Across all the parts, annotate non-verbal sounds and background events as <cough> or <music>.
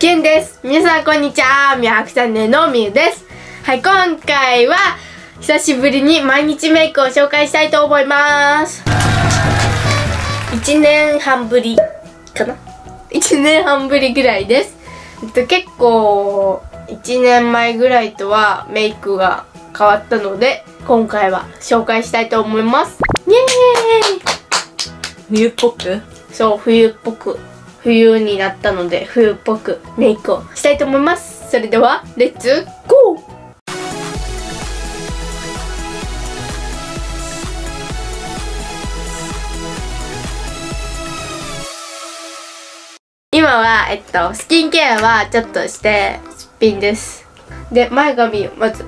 けんです。皆さんこんにちは。みやくチャンネルのみゆです。はい今回は久しぶりに毎日メイクを紹介したいと思います。1年半ぶりかな？1年半ぶりぐらいです。えっと結構1年前ぐらいとはメイクが変わったので今回は紹介したいと思います。イエーイ！冬っぽく？そう冬っぽく冬になったので冬っぽくメイクをしたいと思います。それではレッツゴー今はえっとスキンケアはちょっとしてすっぴんです。で前髪をまず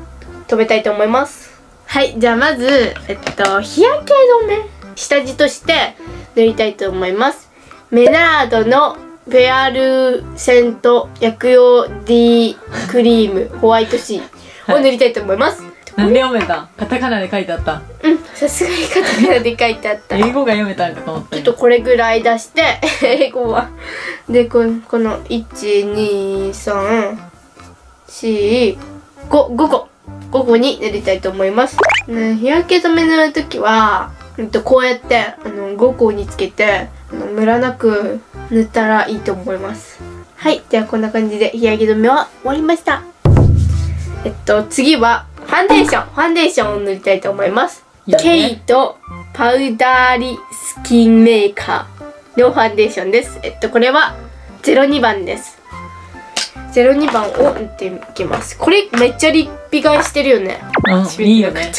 止めたいと思います。はいじゃあまずえっと日焼け止め。下地として塗りたいと思いますメナードのペアルセント薬用 D クリームホワイト C を塗りたいと思います、なんで読めた？カタカナで書いてあった。うんさすがにカタカナで書いてあった。英語が読めたんかと思った。ちょっとこれぐらい出して英語は。でこのこの12345 5個。5個に塗りたいと思います、ね、日焼け止め塗るときはえっとこうやってあの5個につけてムラなく塗ったらいいと思います。はいではこんな感じで日焼け止めは終わりました。えっと次はファンデーション。ファンデーションを塗りたいと思います。いいよね。ケイトパウダーリスキンメーカーのファンデーションです。えっとこれは02番です。02番を塗っていきます。これめっちゃ立臂眼してるよね。うんいいよね。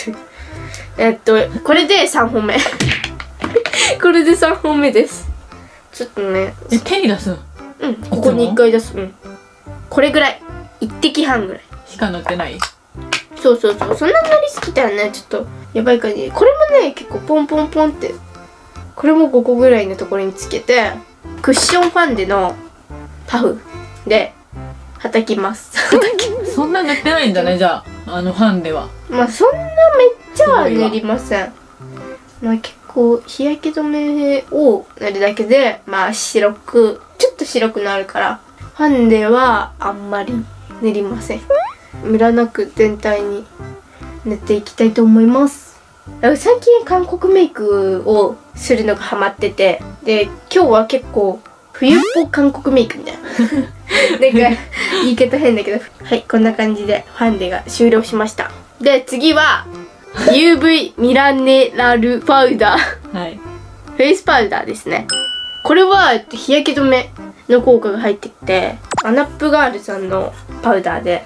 <laughs> えっとこれで3本目。これで3 <laughs> 本目ですちょっとね。え手に出すんうんここに1回出す。うん。これぐらい。1滴半ぐらい。しか塗ってない？そうそうそう。そんなになりすぎたらねちょっとやばい感じ。これもね結構ポンポンポンって。これも5個ぐらいのところにつけてクッションファンデのパフではたきます。<laughs> そんな塗ってないんだねじゃあ。あのファンでは。まあそんなめっちゃは塗りません。まあ結構日焼け止めを塗るだけでまあ白くちょっと白くなるからファンデはあんまり塗りません。ムラなく全体に塗っていきたいと思います。最近韓国メイクをするのがハマっててで今日は結構冬っぽ韓国メイクみたいな。<laughs> なんか言い方変だけど。はいこんな感じでファンデが終了しました。で次は UV ミラネラルパウダー。はい。フェイスパウダーですね。これはえっと日焼け止めの効果が入ってきてアナップガールさんのパウダーで。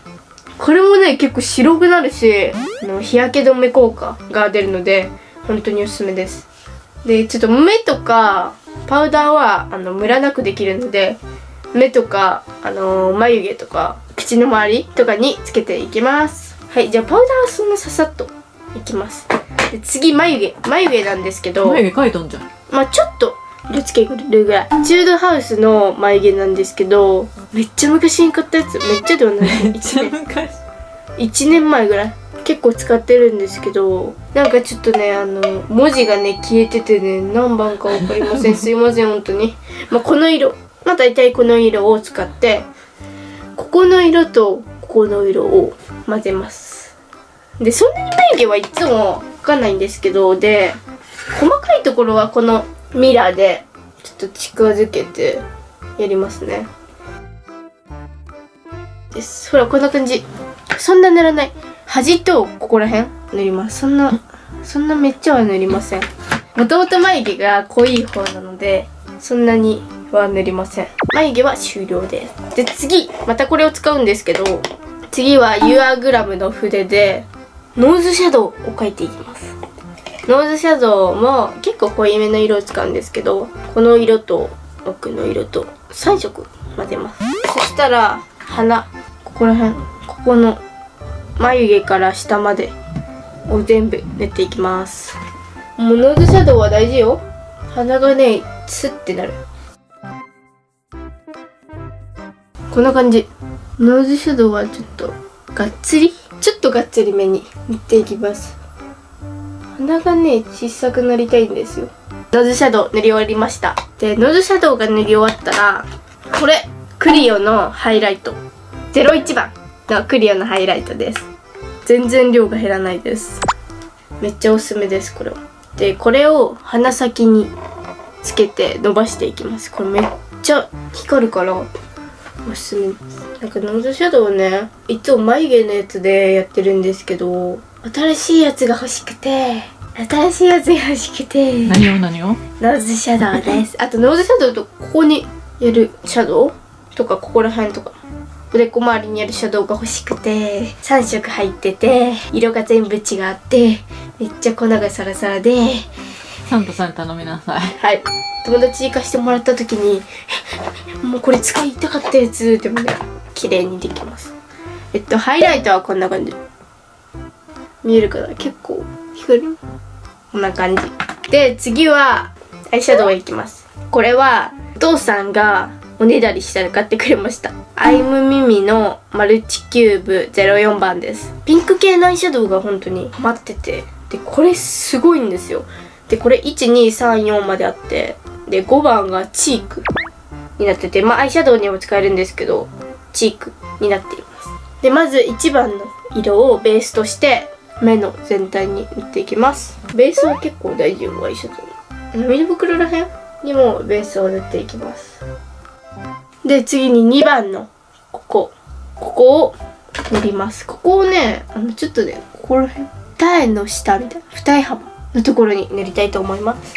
これもね結構白くなるしあの日焼け止め効果が出るので本当におすすめです。でちょっと目とかパウダーはあのムラなくできるので目とかあの眉毛とか口の周りとかにつけていきます。はいじゃあパウダーはそんなささっといきます。で次眉毛。眉毛なんですけど眉毛描いとんじゃん。まあちょっと色つけるぐらい。チュードハウスの眉毛なんですけどめっちゃ昔に買ったやつ。めっちゃではない。<laughs> めっちゃ1年昔。1年前ぐらい。結構使ってるんですけどなんかちょっとねあの文字がね消えててね何番か分かりません。<laughs> すいません本当に。まあこの色。まあ大体この色を使ってここの色とここの色を混ぜますでそんなに眉毛はいつも描かないんですけどで細かいところはこのミラーでちょっと近づけてやりますね。ですほらこんな感じ。そんな塗らない。端とここら辺塗ります。そんなそんなめっちゃは塗りません。もともと眉毛が濃い方なのでそんなには塗りません。眉毛は終了です。で次またこれを使うんですけど次はユアグラムの筆でノーズシャドウを描いていきます。ノーズシャドウも結構濃いめの色を使うんですけどこの色と奥の色と3色混ぜます。そしたら鼻ここら辺ここの眉毛から下までを全部塗っていきます。もうノーズシャドウは大事よ。鼻がねスッてなる。こんな感じ。ノーズシャドウはちょっとがっつり？がっつりめに塗っていきます。鼻がね小さくなりたいんですよ。ノーズシャドウ塗り終わりました。でノーズシャドウが塗り終わったらこれククリオのハイライト。01番のクリオのハイライトです。全然量が減らないです。めっちゃおすすめですこれは。でこれを鼻先につけて伸ばしていきます。これめっちゃ光るからおすすめですなんかノーズシャドウねいつも眉毛のやつでやってるんですけど新しいやつが欲しくて新しいやつが欲しくて何を何を？ノーズシャドウです。<laughs> あとノーズシャドウとここにやるシャドウ？とかここら辺とか。おでこ周りにやるシャドウが欲しくて3色入ってて色が全部違ってめっちゃ粉がサラサラでサンタさん頼みなさい。はい。友達に貸してもらった時に「もうこれ使いたかったやつ」でもね綺麗にできます。えっとハイライトはこんな感じ。見えるかな？結構光る。こんな感じ。で次はアイシャドウいきます。これはお父さんがおねだりしたら買ってくれました。アイムミミのマルチキューブ04番です。ピンク系のアイシャドウが本当にハマってて。でこれすごいんですよ。でこれ1234まであってで5番がチークになっててまあアイシャドウにも使えるんですけどチークになっています。でまず1番の色をベースとして目の全体に塗っていきます。ベースは結構大丈夫アイシャドウ涙袋らへんにもベースを塗っていきます。で次に2番のここ。ここを塗ります。ここをねあのちょっとねここら辺二重の下みたいな。二重幅。のところに塗りたいと思います。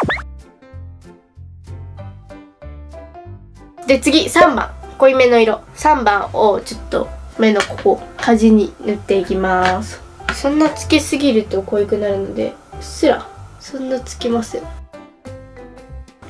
で次3番。濃いめの色。3番をちょっと目のここ端に塗っていきます。そんなつけすぎると濃いくなるのでうっすらそんなつけますよ。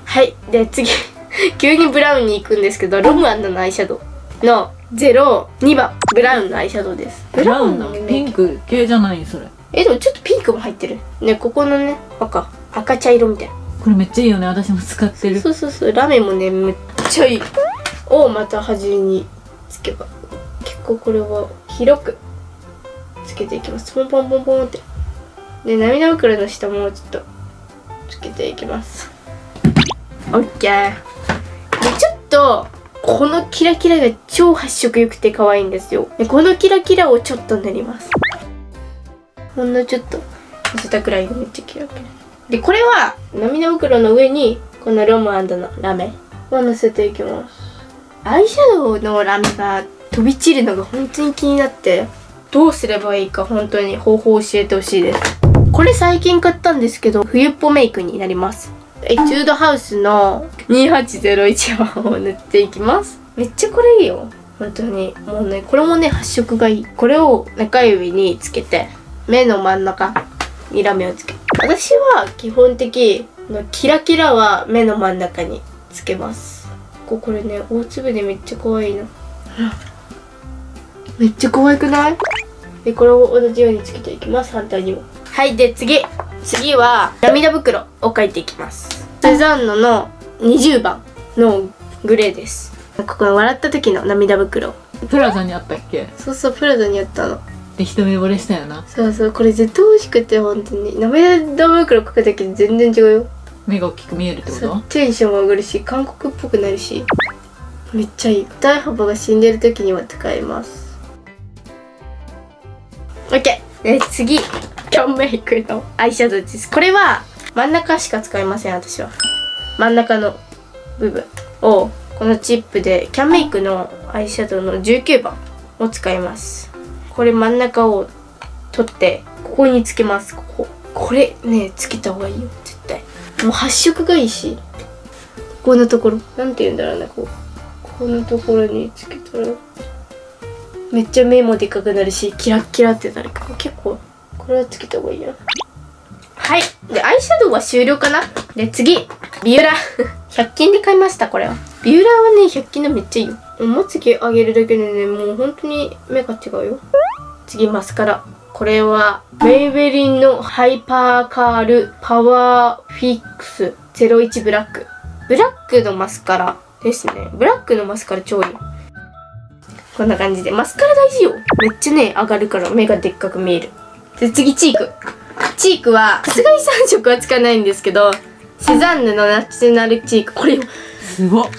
はい。で次。<laughs> 急にブラウンに行くんですけどロムアンドのアイシャドウ。の02番。ブラウンのアイシャドウです。ブラウンの？ねピンク系じゃない？それえでもちょっとピンクも入ってる。ねここのね赤。赤茶色みたい。なこれめっちゃいいよね私も使ってる。そうそうそうラメもねめっちゃいい。をまた端につけば。結構これは広くつけていきます。ポンポンポンポンって。で涙袋の下もちょっとつけていきます。オッケー。でちょっとこのキラキラが超発色良くて可愛いんですよ。でこのキラキラをちょっと塗りますほんのちょっと乗せたくらいがめっちゃキラキラでこれは涙袋の上にこのロムのラメを乗せていきます。アイシャドウのラメが飛び散るのが本当に気になってどうすればいいか本当に方法を教えてほしいです。これ最近買ったんですけど冬っぽメイクになります。エチュードハウスの2801番を塗っていきます。めっちゃこれいいよ。本当に。もうねこれもね発色がいい。これを中指につけて目の真ん中にラメをつける私は基本的のキラキラは目の真ん中につけます。ここれね大粒でめっちゃ可愛いの <laughs> めっちゃ可愛くない？でこれを同じようにつけていきます。反対にも。はいで次。次は涙袋を描いていきます。セザンヌの20番のグレーです。ここ笑った時の涙袋。プラザにあったっけ？そうそうプラダにやったので一目惚れしたよな。そうそうこれ絶対美味しくて本当に。涙袋かけたけど全然違うよ。目が大きく見えるってこと？テンション上がるし韓国っぽくなるし。めっちゃいい。大幅が死んでる時には使えます。OK で次。キャンメイクのアイシャドウです。これは真ん中しか使いません私は。真ん中の部分。をこのチップでキャンメイクのアイシャドウの19番を使いますこれ真ん中を取ってここにつけます。こここれねつけた方がいいよ絶対。もう発色がいいしここのところ。なんて言うんだろうねこう。ここのところにつけたら。めっちゃ目もでかくなるしキラッキラってなるから。結構これはつけた方がいいなはい。でアイシャドウは終了かな。で次。ビューラー。<laughs> 100均で買いましたこれは。ビューラーはね100均のめっちゃいいよ。まつげ上げるだけでねもう本当に目が違うよ。次マスカラ。これはメイベリンのハイパーカールパワーフィックス。01ブラック。ブラックのマスカラですね。ブラックのマスカラ超いい。こんな感じで。マスカラ大事よ。めっちゃね上がるから目がでっかく見える。で次チーク。チークはさすがに3色は使わないんですけどセザンヌのナチュラルチーク。これすごっ。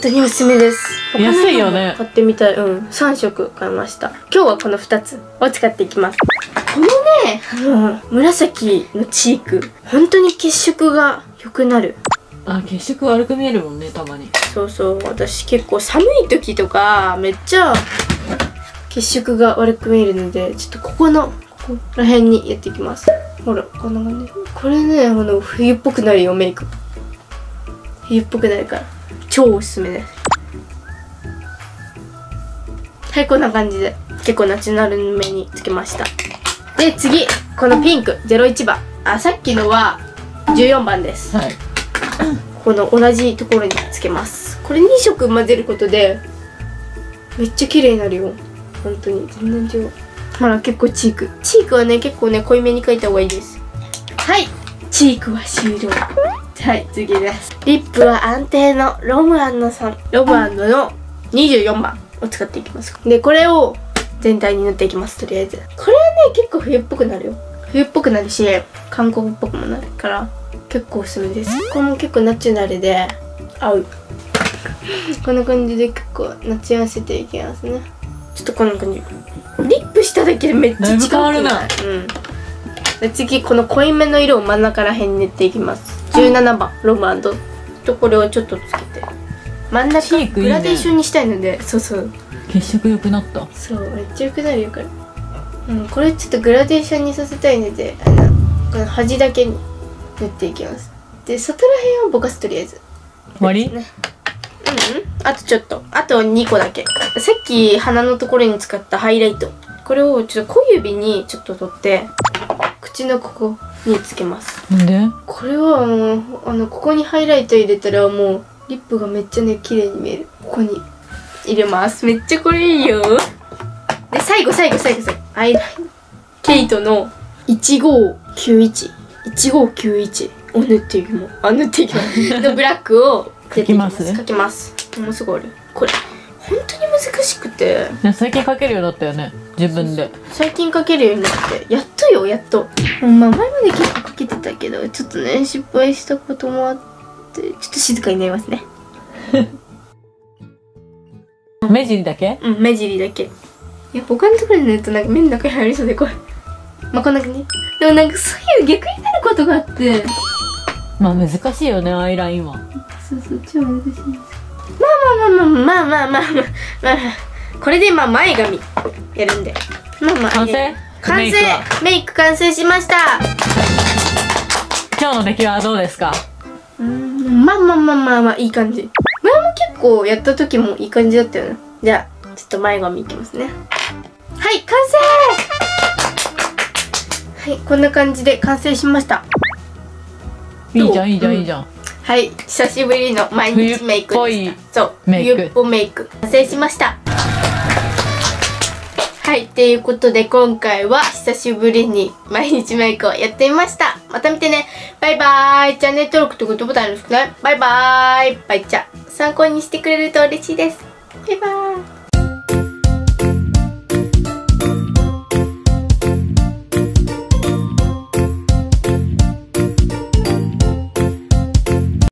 本当におすすめです。安いよね。買ってみたい。うん。3色買いました。今日はこの2つを使っていきます。このねあの紫のチーク。本当に血色が良くなる。あ血色悪く見えるもんねたまに。そうそう。私結構寒い時とかめっちゃ血色が悪く見えるのでちょっとここのここら辺にやっていきます。ほらこんな感じ。これねあの冬っぽくなるよメイク冬っぽくなるから超おすすめ。ですはいこんな感じで結構ナチュラルめにつけました。で次このピンク01番あさっきのは14番です。はい。この同じところにつけます。これ2色混ぜることでめっちゃ綺麗になるよ。本当に。全然違う。ほら結構チーク。チークはね結構ね濃いめに描いた方がいいです。はい。チークは終了はい次です。リップは安定のロムアンドさん。ロムアンドの24番を使っていきます。でこれを全体に塗っていきますとりあえず。これはね結構冬っぽくなるよ。冬っぽくなるし韓国っぽくもなるから結構おすすめです。これも結構ナチュラルで合う。こんな感じで結構ナチュらせていきますね。ちょっとこんな感じ。リップしただけでめっちゃ違う変わるな。うん。で次この濃いめの色を真ん中ら辺に塗っていきます17番ロムアンドとこれをちょっとつけて。真ん中グラデーションにしたいので。そうそう。血色良くなった。そうめっちゃよくなるよこれ。うんこれちょっとグラデーションにさせたいのであのこの端だけに塗っていきます。で外ら辺をぼかすとりあえず。終わり？ね。うんうん。あとちょっと。あと2個だけ。さっき鼻のところに使ったハイライト。これをちょっと小指にちょっと取って口のここにつけます。なんで？これはもうあのここにハイライト入れたらもうリップがめっちゃね綺麗に見える。ここに入れます。めっちゃこれいいよ。で最後最後最後最後。アイライン。ケイトの1591 1591を塗っていきますあ塗っていきますのブラックを描きます？描きます。もうすぐある。これ本当に難しくて。ね最近描けるようになったよね自分で。最近描けるようになってやっとよやっと。まあ前まで結構描けてたけどちょっとね失敗したこともあってちょっと静かになりますね。<laughs> 目尻だけ？うん目尻だけ。いや他のところに塗るとなんか目の中に入りそうで怖い。まあこんな感じ。でもなんかそういう逆になることがあって。まあ難しいよねアイラインは。そうそう超難しいです。まあまあまあまあまあまあまあまあまあこれで今前髪やるんで。まあまあ完成？完成。メイクは。メイク完成しました。今日の出来はどうですか？うーんまあまあまあまあまあいい感じ。前も結構やった時もいい感じだったよね。じゃあちょっと前髪いきますね。はい完成！はいこんな感じで完成しました。いいじゃんいいじゃんうん。いいじゃん。はい久しぶりの毎日メイクでした。冬っぽいそうメイク。冬っぽメイク。完成しましたはいということで今回は久しぶりに毎日メイクをやってみました。また見てね。バイバーイ。チャンネル登録とグッドボタンよろしくね。バイバーイ。バイチャ。参考にしてくれると嬉しいです。バイバーイ。